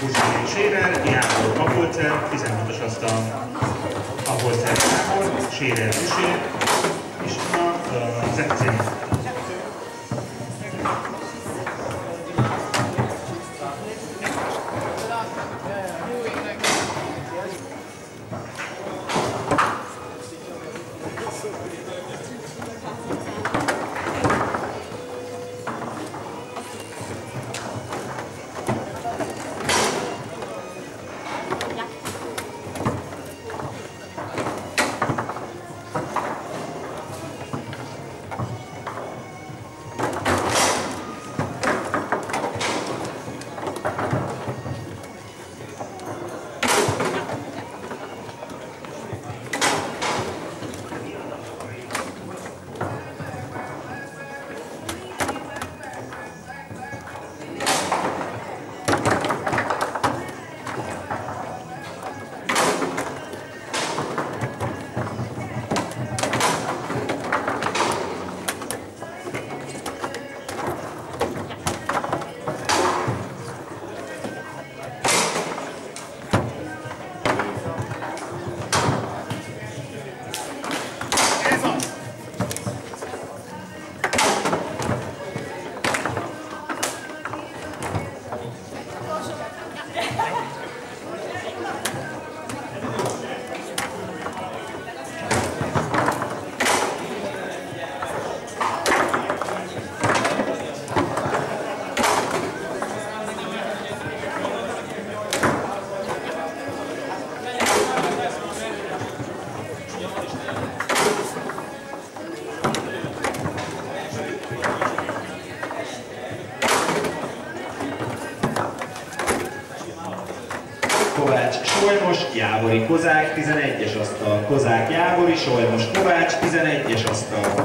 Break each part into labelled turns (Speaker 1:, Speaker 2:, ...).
Speaker 1: Húsvégén Sérer, János Apolcer, 16-os asztal. Apolcer János, Sérer Misér, és a Zetcén.
Speaker 2: Kovács Solymos, Jávori Kozák, 11-es asztal. Kozák Jávori, Solymos Kovács, 11-es asztal.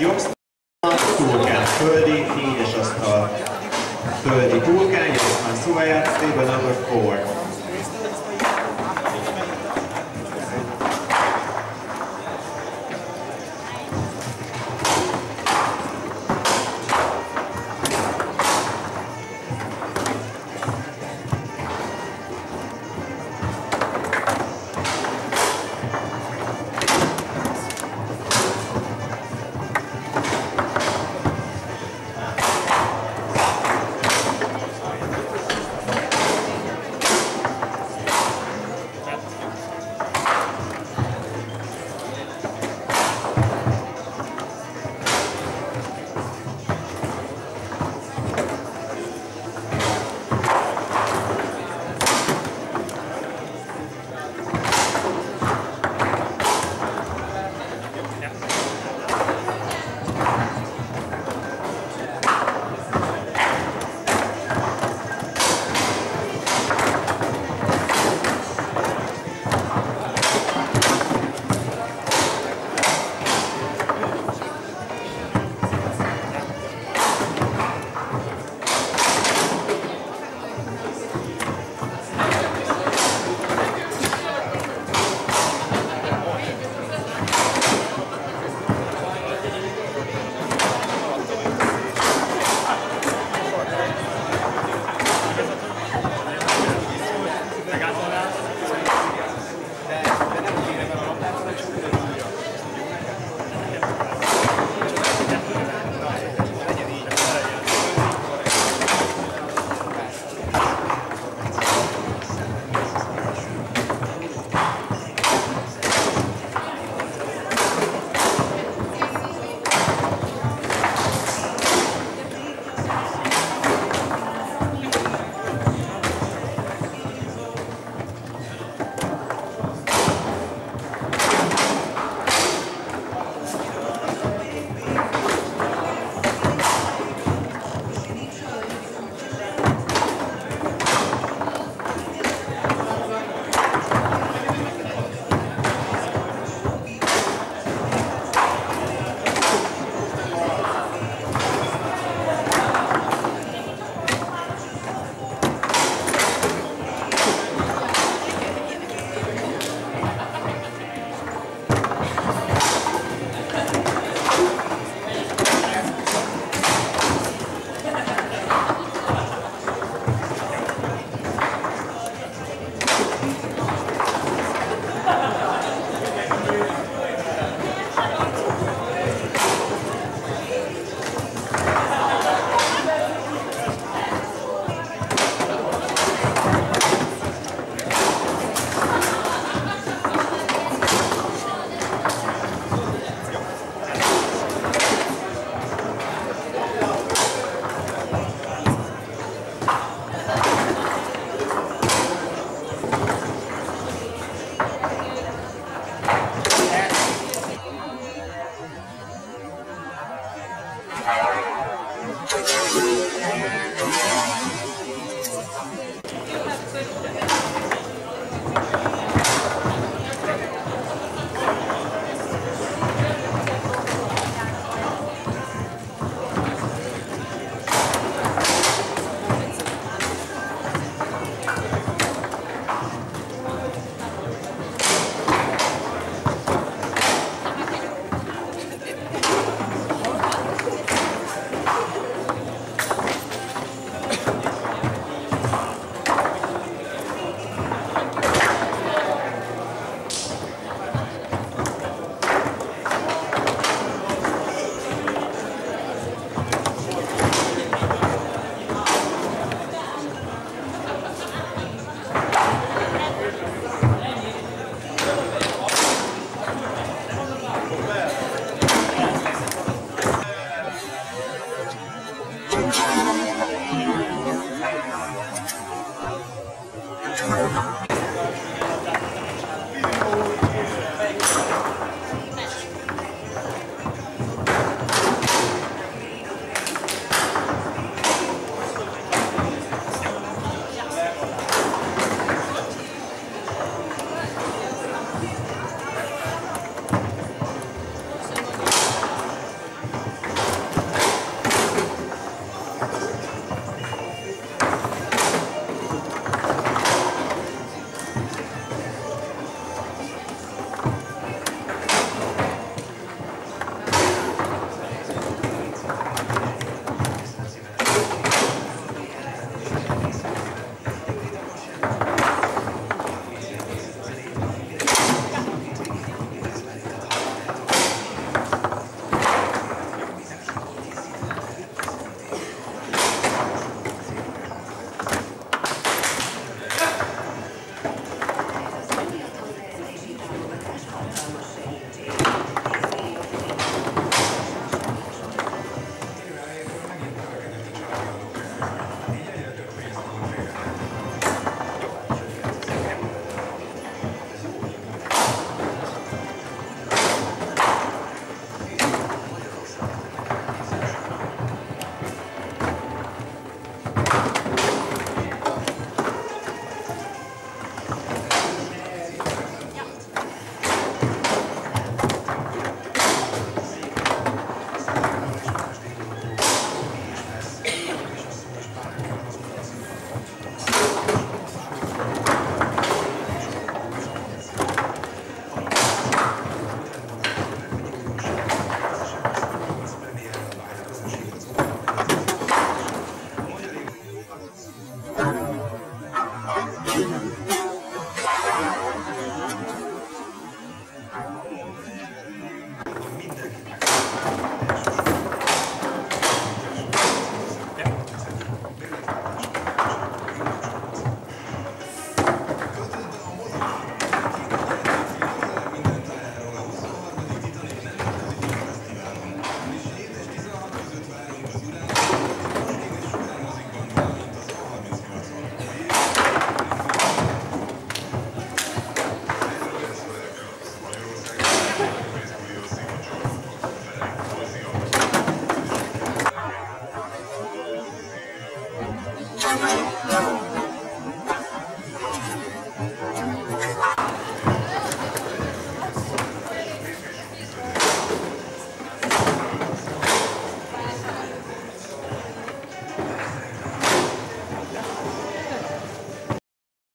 Speaker 2: Jobb Pulkán földi, négyes asztal földi Pulkán, Jaroszlán Szuvajác, table number four.